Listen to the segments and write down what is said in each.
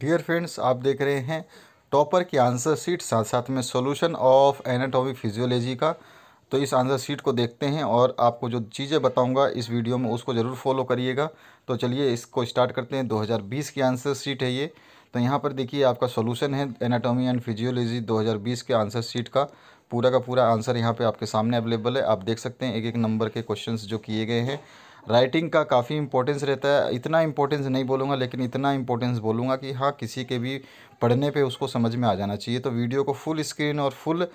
Dear friends आप देख रहे हैं टॉपर की आंसर शीट, साथ साथ में सॉल्यूशन ऑफ़ एनाटॉमी फिजियोलॉजी का। तो इस आंसर शीट को देखते हैं और आपको जो चीज़ें बताऊँगा इस वीडियो में, उसको ज़रूर फॉलो करिएगा। तो चलिए इसको स्टार्ट करते हैं। 2020 की आंसर शीट है ये। तो यहाँ पर देखिए, आपका सॉल्यूशन है एनाटॉमी एंड फिजियोलॉजी 2020 के आंसर शीट का। पूरा का पूरा आंसर यहाँ पे आपके सामने अवेलेबल है। आप देख सकते हैं एक एक नंबर के क्वेश्चंस जो किए गए हैं। राइटिंग का काफ़ी इंपॉर्टेंस रहता है। इतना इंपॉर्टेंस नहीं बोलूँगा, लेकिन इतना इंपॉर्टेंस बोलूँगा कि हाँ किसी के भी पढ़ने पे उसको समझ में आ जाना चाहिए। तो वीडियो को फुल स्क्रीन और फुल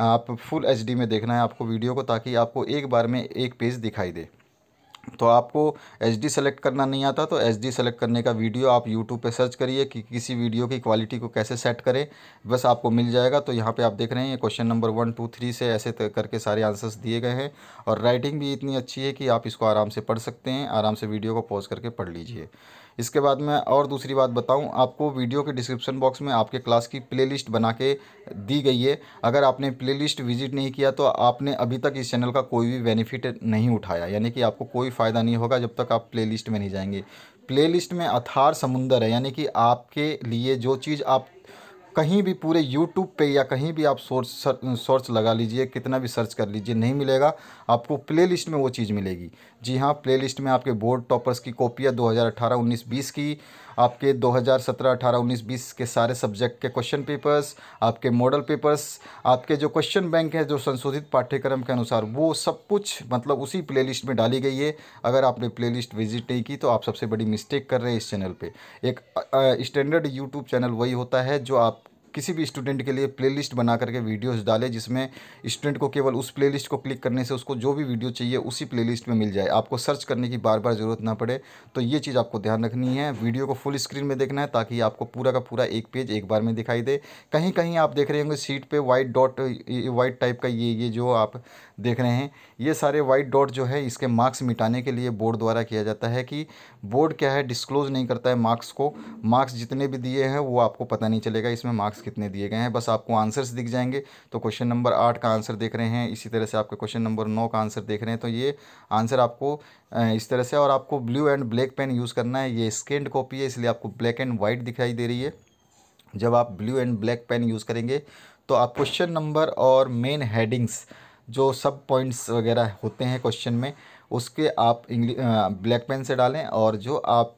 आप फुल एचडी में देखना है आपको वीडियो को, ताकि आपको एक बार में एक पेज दिखाई दे। तो आपको एच डी सेलेक्ट करना नहीं आता तो एच डी सेलेक्ट करने का वीडियो आप यूट्यूब पे सर्च करिए कि किसी वीडियो की क्वालिटी को कैसे सेट करें। बस आपको मिल जाएगा तो यहाँ पे आप देख रहे हैं, ये question number one two three से ऐसे करके सारे आंसर्स दिए गए हैं। और राइटिंग भी इतनी अच्छी है कि आप इसको आराम से पढ़ सकते हैं, आराम से वीडियो को पॉज करके पढ़ लीजिए। इसके बाद मैं और दूसरी बात बताऊँ, आपको वीडियो के डिस्क्रिप्शन बॉक्स में आपके क्लास की प्लेलिस्ट बना के दी गई है। अगर आपने प्लेलिस्ट विज़िट नहीं किया तो आपने अभी तक इस चैनल का कोई भी बेनिफिट नहीं उठाया। यानी कि आपको कोई फ़ायदा नहीं होगा जब तक आप प्लेलिस्ट में नहीं जाएँगे। प्लेलिस्ट में अथार समुंदर है, यानी कि आपके लिए जो चीज़ आप कहीं भी पूरे यूट्यूब पे या कहीं भी आप सोर्स सर्च लगा लीजिए, कितना भी सर्च कर लीजिए, नहीं मिलेगा, आपको प्लेलिस्ट में वो चीज़ मिलेगी। जी हाँ प्लेलिस्ट में आपके बोर्ड टॉपर्स की कॉपियाँ 2018 19 20 की। आपके 2017 18 19 20 के सारे सब्जेक्ट के क्वेश्चन पेपर्स आपके मॉडल पेपर्स आपके जो क्वेश्चन बैंक है, जो संशोधित पाठ्यक्रम के अनुसार, वो सब कुछ मतलब उसी प्लेलिस्ट में डाली गई है। अगर आपने प्लेलिस्ट विज़िट नहीं की तो आप सबसे बड़ी मिस्टेक कर रहे हैं इस चैनल पर एक स्टैंडर्ड यूट्यूब चैनल वही होता है, जो आप किसी भी स्टूडेंट के लिए प्लेलिस्ट बना करके वीडियोस डालें, जिसमें स्टूडेंट को केवल उस प्लेलिस्ट को क्लिक करने से उसको जो भी वीडियो चाहिए उसी प्लेलिस्ट में मिल जाए। आपको सर्च करने की बार बार ज़रूरत ना पड़े तो ये चीज़ आपको ध्यान रखनी है। वीडियो को फुल स्क्रीन में देखना है, ताकि आपको पूरा का पूरा एक पेज एक बार में दिखाई दे। कहीं कहीं आप देख रहे होंगे सीट पर वाइट डॉट वाइट टाइप का ये ये जो आप देख रहे हैं, ये सारे वाइट डॉट जो है, इसके मार्क्स मिटाने के लिए बोर्ड द्वारा किया जाता है कि बोर्ड क्या है डिस्क्लोज़ नहीं करता है मार्क्स को। मार्क्स जितने भी दिए हैं, वो आपको पता नहीं चलेगा, इसमें मार्क्स कितने दिए गए हैं? बस आपको आंसर्स दिख जाएँगे। तो क्वेश्चन नंबर आठ का आंसर देख रहे हैं। इसी तरह से आपके क्वेश्चन नंबर नौ का आंसर देख रहे हैं। तो ये आंसर आपको इस तरह से और आपको blue and black pen use करना है। ये स्केंड कॉपी है, इसलिए आपको ब्लैक एंड वाइट दिखाई दे रही है। जब आप blue and black pen use करेंगे तो आप क्वेश्चन नंबर और मेन हेडिंग्स, जो सब पॉइंट्स वगैरह होते हैं क्वेश्चन में, उसके आप इंग्लिश ब्लैक पेन से डालें और जो आप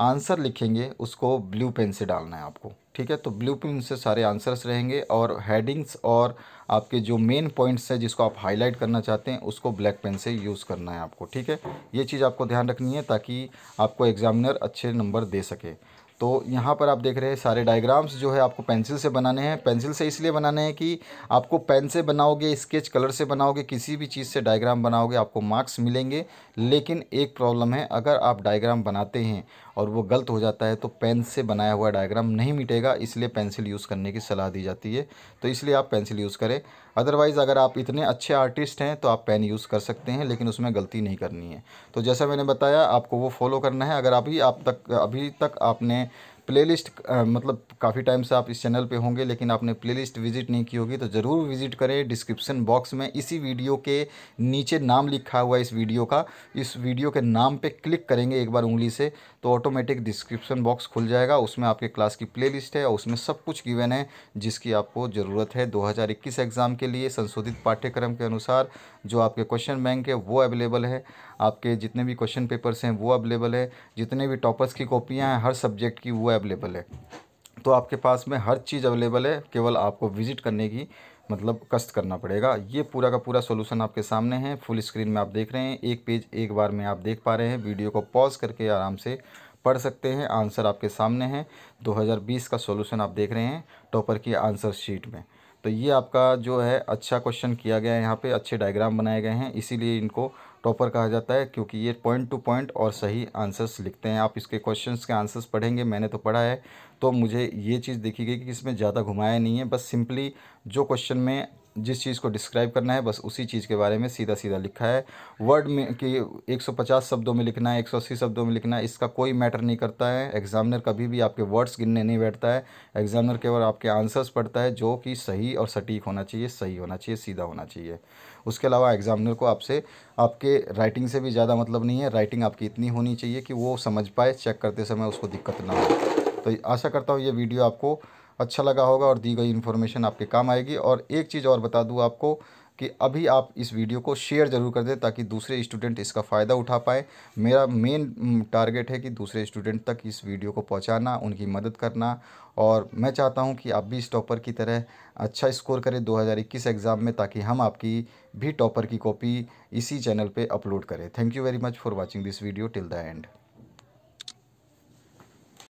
आंसर लिखेंगे, उसको ब्लू पेन से डालना है आपको। ठीक है? तो ब्लू पेन से सारे आंसर्स रहेंगे और हेडिंग्स और आपके जो मेन पॉइंट्स हैं, जिसको आप हाईलाइट करना चाहते हैं, उसको ब्लैक पेन से यूज़ करना है आपको। ठीक है? ये चीज़ आपको ध्यान रखनी है ताकि आपको एग्ज़ामिनर अच्छे नंबर दे सके। तो यहाँ पर आप देख रहे हैं सारे डायग्राम्स जो है आपको पेंसिल से बनाने हैं। पेंसिल से इसलिए बनाने हैं कि आपको पेन से बनाओगे, स्केच कलर से बनाओगे, किसी भी चीज़ से डायग्राम बनाओगे, आपको मार्क्स मिलेंगे। लेकिन एक प्रॉब्लम है, अगर आप डायग्राम बनाते हैं और वो गलत हो जाता है तो पेन से बनाया हुआ डायग्राम नहीं मिटेगा, इसलिए पेंसिल यूज़ करने की सलाह दी जाती है। तो इसलिए आप पेंसिल यूज़ करें। अदरवाइज़ अगर आप इतने अच्छे आर्टिस्ट हैं तो आप पेन यूज़ कर सकते हैं, लेकिन उसमें गलती नहीं करनी है। तो जैसा मैंने बताया, आपको वो फॉलो करना है। अगर अभी आप तक, अभी तक आपने प्लेलिस्ट मतलब काफ़ी टाइम से आप इस चैनल पे होंगे, लेकिन आपने प्लेलिस्ट विज़िट नहीं की होगी तो ज़रूर विज़िट करें। डिस्क्रिप्शन बॉक्स में इसी वीडियो के नीचे नाम लिखा हुआ है इस वीडियो का। इस वीडियो के नाम पे क्लिक करेंगे एक बार उंगली से तो ऑटोमेटिक डिस्क्रिप्शन बॉक्स खुल जाएगा। उसमें आपके क्लास की प्लेलिस्ट है और उसमें सब कुछ गिवन है, जिसकी आपको ज़रूरत है। 2021 एग्ज़ाम के लिए संशोधित पाठ्यक्रम के अनुसार जो आपके क्वेश्चन बैंक है, वो अवेलेबल है। आपके जितने भी क्वेश्चन पेपर्स हैं, वो अवेलेबल है। जितने भी टॉपर्स की कॉपियाँ हैं, हर सब्जेक्ट की वो अवेलेबल है। तो आपके पास में हर चीज़ अवेलेबल है, केवल आपको विज़िट करने की मतलब कष्ट करना पड़ेगा। ये पूरा का पूरा सोल्यूशन आपके सामने है। फुल स्क्रीन में आप देख रहे हैं। एक पेज एक बार में आप देख पा रहे हैं। वीडियो को पॉज करके आराम से पढ़ सकते हैं। आंसर आपके सामने है। 2020 का सॉल्यूशन आप देख रहे हैं टॉपर की आंसर शीट में। तो ये आपका जो है अच्छा क्वेश्चन किया गया है यहाँ पे। अच्छे डायग्राम बनाए गए हैं। इसीलिए इनको टॉपर कहा जाता है, क्योंकि ये पॉइंट टू पॉइंट और सही आंसर्स लिखते हैं। आप इसके क्वेश्चंस के आंसर्स पढ़ेंगे, मैंने तो पढ़ा है तो मुझे ये चीज़ देखी गई कि इसमें ज़्यादा घुमाया नहीं है। बस सिंपली जो क्वेश्चन में जिस चीज़ को डिस्क्राइब करना है, बस उसी चीज़ के बारे में सीधा सीधा लिखा है। वर्ड में कि 150 शब्दों में लिखना है 180 शब्दों में लिखना है, इसका कोई मैटर नहीं करता है। एग्जामिनर कभी भी आपके वर्ड्स गिनने नहीं बैठता है। एग्जामिनर केवल आपके आंसर्स पढ़ता है, जो कि सही और सटीक होना चाहिए, सही होना चाहिए, सीधा होना चाहिए। उसके अलावा एग्जामिनर को आपसे, आपके राइटिंग से भी ज़्यादा मतलब नहीं है। राइटिंग आपकी इतनी होनी चाहिए कि वो समझ पाए चेक करते समय उसको दिक्कत ना हो। तो आशा करता हूँ ये वीडियो आपको अच्छा लगा होगा और दी गई इन्फॉर्मेशन आपके काम आएगी। और एक चीज़ और बता दूँ आपको कि अभी आप इस वीडियो को शेयर ज़रूर कर दें ताकि दूसरे स्टूडेंट इसका फ़ायदा उठा पाए। मेरा मेन टारगेट है कि दूसरे स्टूडेंट तक इस वीडियो को पहुंचाना, उनकी मदद करना। और मैं चाहता हूँ कि आप भी इस टॉपर की तरह अच्छा स्कोर करें 2021 एग्ज़ाम में ताकि हम आपकी भी टॉपर की कॉपी इसी चैनल पे अपलोड करें। Thank you very much for watching this video till the end